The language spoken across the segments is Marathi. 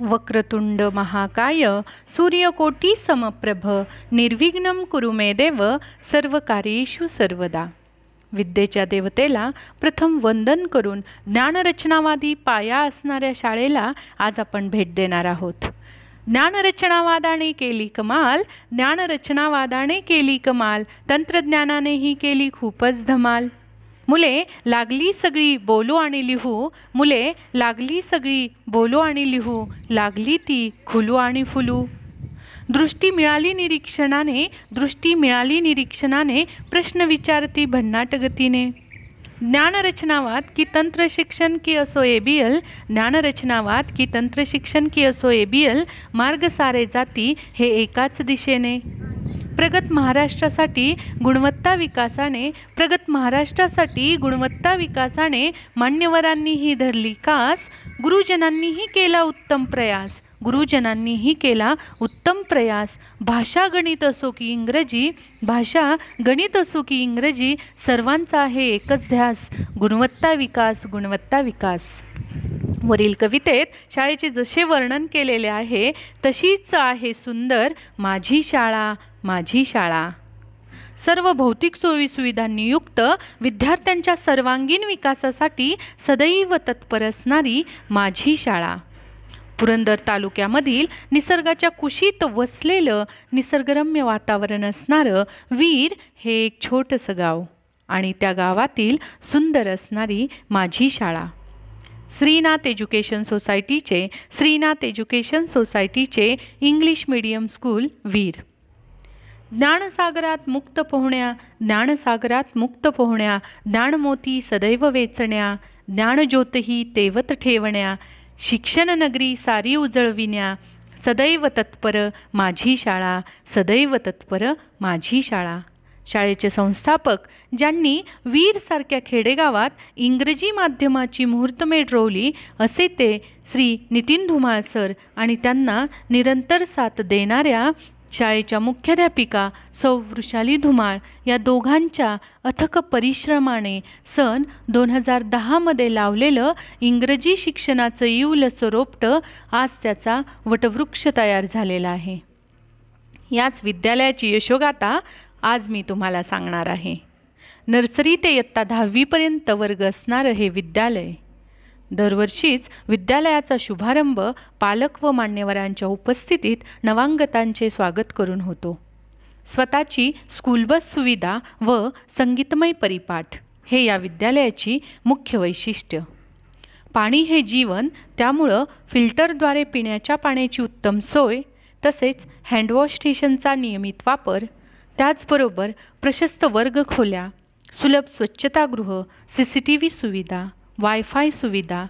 वक्रतुंड महाकाय सूर्यकोटी समप्रभ निर्विघ्नं कुरु मे देव सर्व कार्येषु सर्वदा. विद्येच्या देवतेला प्रथम वंदन करून ज्ञानरचनावादी पाया असणाऱ्या शाळेला आज आपण भेट देणार आहोत. ज्ञानरचनावादाने केली कमाल ज्ञानरचनावादाने केली कमाल तंत्रज्ञानानेही केली खूपच धमाल. मुले लागली सगळी बोलू आणि लिहू. मुले लागली सगळी बोलू आणि लिहू. लागली ती खुलू आणि फुलू. दृष्टी मिळाली निरीक्षणाने दृष्टी मिळाली निरीक्षणाने प्रश्न विचारती भन्नाट गतीने ज्ञानरचनावाद की तंत्र शिक्षण की असो ए बी एल ज्ञानरचनावाद की तंत्र शिक्षण की असो ए बी एल मार्ग सारे जाती हे एकाच दिशेने. प्रगत महाराष्ट्रासाठी गुणवत्ता विकासाने प्रगत महाराष्ट्रासाठी गुणवत्ता विकासाने मान्यवरांनीही धरली कास गुरुजनांनीही केला उत्तम प्रयास. गुरुजनांनीही केला उत्तम प्रयास. भाषा गणित असो की इंग्रजी भाषा गणित असो की इंग्रजी सर्वांचा आहे एकच ध्यास. गुणवत्ता विकास गुणवत्ता विकास. वरील कवितेत शाळेचे जसे वर्णन केलेले आहे तशीच आहे सुंदर माझी शाळा. माझी शाळा. सर्व भौतिक सोयीसुविधांनी युक्त विद्यार्थ्यांच्या सर्वांगीण विकासासाठी सदैव तत्पर असणारी माझी शाळा. पुरंदर तालुक्यामधील निसर्गाच्या कुशीत वसलेलं निसर्गरम्य वातावरण असणारं वीर हे एक छोटंसं गाव आणि त्या गावातील सुंदर असणारी माझी शाळा. श्रीनाथ एज्युकेशन सोसायटीचे श्रीनाथ एज्युकेशन सोसायटीचे इंग्लिश मीडियम स्कूल वीर. ज्ञानसागरात मुक्त पोहण्या ज्ञानसागरात मुक्त पोहण्या ज्ञानमोती सदैव वेचण्या ज्ञानज्योतही तेवत ठेवण्या शिक्षण नगरी सारी उजळविण्या सदैव तत्पर माझी शाळा सदैव तत्पर माझी शाळा. शाळेचे संस्थापक ज्यांनी वीरसारख्या खेडेगावात इंग्रजी माध्यमाची मुहूर्तमेढ रोवली असे ते श्री नितीन धुमाळ सर आणि त्यांना निरंतर साथ देणाऱ्या शाळेच्या मुख्याध्यापिका सौ. वृषाली धुमाळ या दोघांच्या अथक परिश्रमाने सन दोन हजार दहामध्ये लावलेलं इंग्रजी शिक्षणाचं इवलसं रोपटं आज त्याचा वटवृक्ष तयार झालेला आहे. याच विद्यालयाची यशोगाथा आज मी तुम्हाला सांगणार आहे. नर्सरी ते इयत्ता दहावीपर्यंत वर्ग असणारं हे विद्यालय. दरवर्षीच विद्यालयाचा शुभारंभ पालक व मान्यवरांच्या उपस्थितीत नवांगतांचे स्वागत करून होतो. स्वतःची स्कूलबस सुविधा व संगीतमय परिपाठ हे या विद्यालयाची मुख्य वैशिष्ट्य. पाणी हे जीवन त्यामुळं फिल्टरद्वारे पिण्याच्या पाण्याची उत्तम सोय तसेच हँडवॉश स्टेशनचा नियमित वापर त्याचबरोबर प्रशस्त वर्गखोल्या सुलभ स्वच्छतागृह सी सी टी व्ही सुविधा वायफाय सुविधा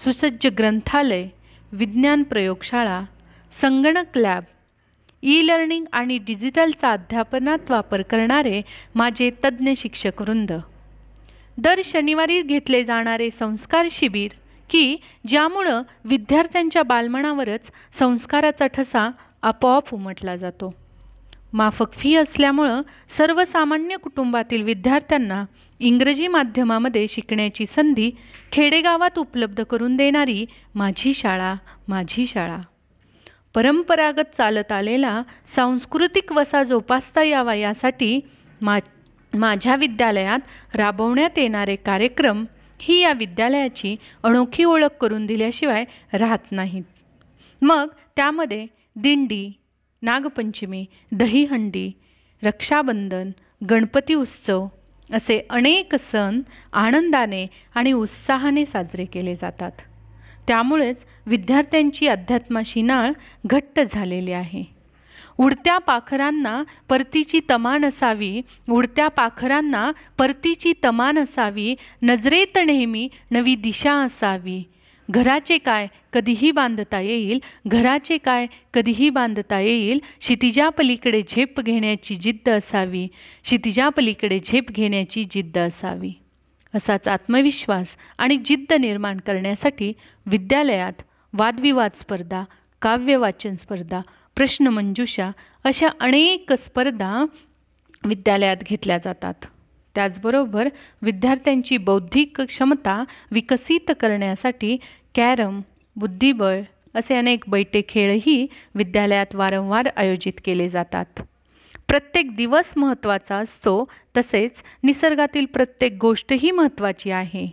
सुसज्ज ग्रंथालय विज्ञान प्रयोगशाळा संगणक लॅब ई लर्निंग आणि डिजिटलचा अध्यापनात वापर करणारे माझे तज्ज्ञ शिक्षक वृंद. दर शनिवारी घेतले जाणारे संस्कार शिबिर की ज्यामुळं विद्यार्थ्यांच्या बालमनावरच संस्काराचा ठसा आपोआप उमटला जातो. माफक फी असल्यामुळं सर्वसामान्य कुटुंबातील विद्यार्थ्यांना इंग्रजी माध्यमामध्ये शिकण्याची संधी खेडेगावात उपलब्ध करून देणारी माझी शाळा माझी शाळा. परंपरागत चालत आलेला सांस्कृतिक वसा जोपासता यावा यासाठी मा माझ्या विद्यालयात राबवण्यात येणारे कार्यक्रम ही या विद्यालयाची अनोखी ओळख करून दिल्याशिवाय राहत नाहीत. मग त्यामध्ये दिंडी नागपंचमी दहीहंडी रक्षाबंधन गणपती उत्सव असे अनेक सण आनंदाने आणि उत्साहाने साजरे केले जातात. त्यामुळेच विद्यार्थ्यांची अध्यात्माशी नाळ घट्ट झालेली आहे. उडत्या पाखरांना परतीची तमान असावी उडत्या पाखरांना परतीची तमान असावी नजरेत नेहमी नवी दिशा असावी घराचे काय कधीही बांधता येईल घराचे काय कधीही बांधता येईल क्षितिजापलीकडे झेप घेण्याची जिद्द असावी क्षितिजापलीकडे झेप घेण्याची जिद्द असावी. असाच आत्मविश्वास आणि जिद्द निर्माण करण्यासाठी विद्यालयात वादविवाद स्पर्धा काव्यवाचन स्पर्धा प्रश्नमंजुषा अशा अनेक स्पर्धा विद्यालयात घेतल्या जातात. त्याचबरोबर विद्यार्थ्यांची बौद्धिक क्षमता विकसित करण्यासाठी कॅरम बुद्धिबळ असे अनेक बैठे खेळही विद्यालयात वारंवार आयोजित केले जातात. प्रत्येक दिवस महत्त्वाचा असतो तसेच निसर्गातील प्रत्येक गोष्टही महत्त्वाची आहे.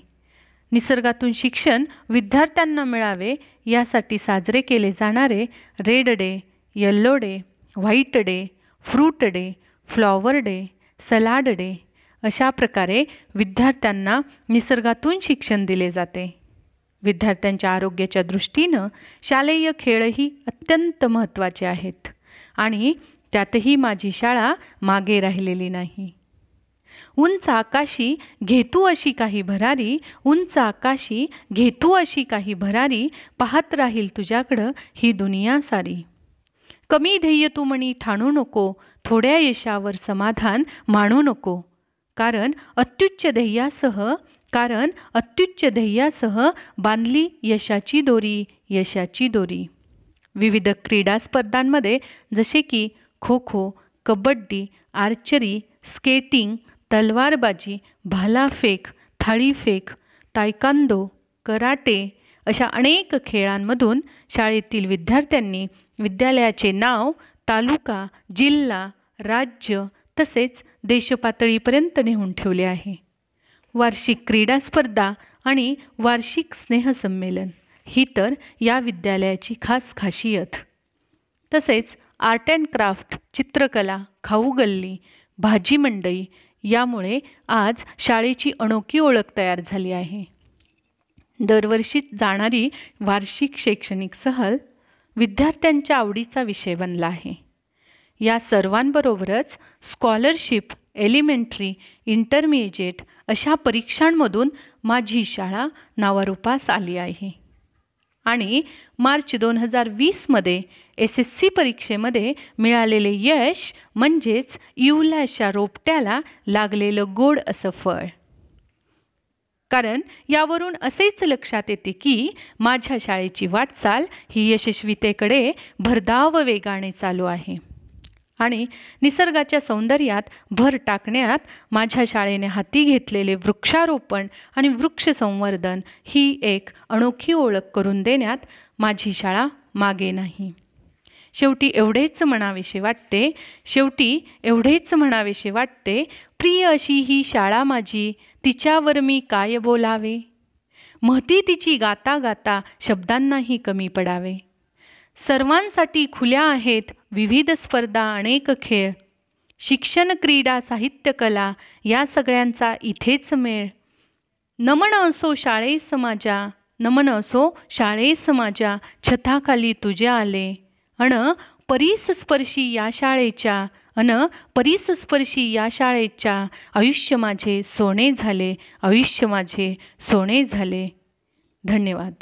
निसर्गातून शिक्षण विद्यार्थ्यांना मिळावे यासाठी साजरे केले जाणारे red day yellow day white day fruit day flower day salad day अशा प्रकारे विद्यार्थ्यांना निसर्गातून शिक्षण दिले जाते. विद्यार्थ्यांच्या आरोग्याच्या दृष्टीनं शालेय खेळही अत्यंत महत्त्वाचे आहेत आणि त्यातही माझी शाळा मागे राहिलेली नाही. उंच आकाशी घेतू अशी काही भरारी उंच आकाशी घेतू अशी काही भरारी पाहत राहील तुझ्याकडं ही दुनिया सारी. कमी ध्येय तू म्हणी ठाणू नको थोड्या यशावर समाधान मानू नको. कारण अत्युच्च ध्येयासह कारण अत्युच्च ध्येयासह बांधली यशाची दोरी यशाची दोरी. विविध क्रीडा स्पर्धांमध्ये जसे की खो खो कबड्डी आर्चरी स्केटिंग तलवारबाजी भालाफेक थाळीफेक तायकांदो कराटे अशा अनेक खेळांमधून शाळेतील विद्यार्थ्यांनी विद्यालयाचे नाव तालुका जिल्हा राज्य तसेच देशपातळीपर्यंत नेऊन ठेवले आहे. वार्षिक क्रीडा स्पर्धा आणि वार्षिक स्नेहसंमेलन ही तर या विद्यालयाची खास खासियत. तसेच आर्ट अँड क्राफ्ट चित्रकला खाऊ गल्ली भाजी मंडई यामुळे आज शाळेची अनोखी ओळख तयार झाली आहे. दरवर्षी जाणारी वार्षिक शैक्षणिक सहल विद्यार्थ्यांच्या आवडीचा विषय बनला आहे. या सर्वांबरोबरच स्कॉलरशिप एलिमेंटरी इंटरमिजिएट अशा परीक्षांमधून माझी शाळा नावारूपास आली आहे. आणि मार्च दोन हजार वीसमध्ये एस एस सी परीक्षेमध्ये मिळालेले यश म्हणजेच इवल्याशा रोपट्याला लागलेलं गोड असं फळ. कारण यावरून असेच लक्षात येते की माझ्या शाळेची वाटचाल ही यशस्वीतेकडे भरधाव वेगाने चालू आहे. आणि निसर्गाच्या सौंदर्यात भर टाकण्यात माझ्या शाळेने हाती घेतलेले वृक्षारोपण आणि वृक्ष संवर्धन ही एक अनोखी ओळख करून देण्यात माझी शाळा मागे नाही. शेवटी एवढेच म्हणावेसे वाटते शेवटी एवढेच म्हणावेसे वाटते प्रिय अशी ही शाळा माझी तिच्यावर मी काय बोलावे? महती तिची गाता गाता शब्दांनाही कमी पडावे. सर्वांसाठी खुल्या आहेत विविध स्पर्धा अनेक खेळ. शिक्षण क्रीडा साहित्यकला या सगळ्यांचा इथेच मेळ. नमन असो शाळे समाजा नमन असो शाळे समाजा छताखाली तुझ्या आले. अन परिसस्पर्शी या शाळेच्या अन परिसस्पर्शी या शाळेच्या आयुष्य माझे सोने झाले आयुष्य माझे सोने झाले. धन्यवाद.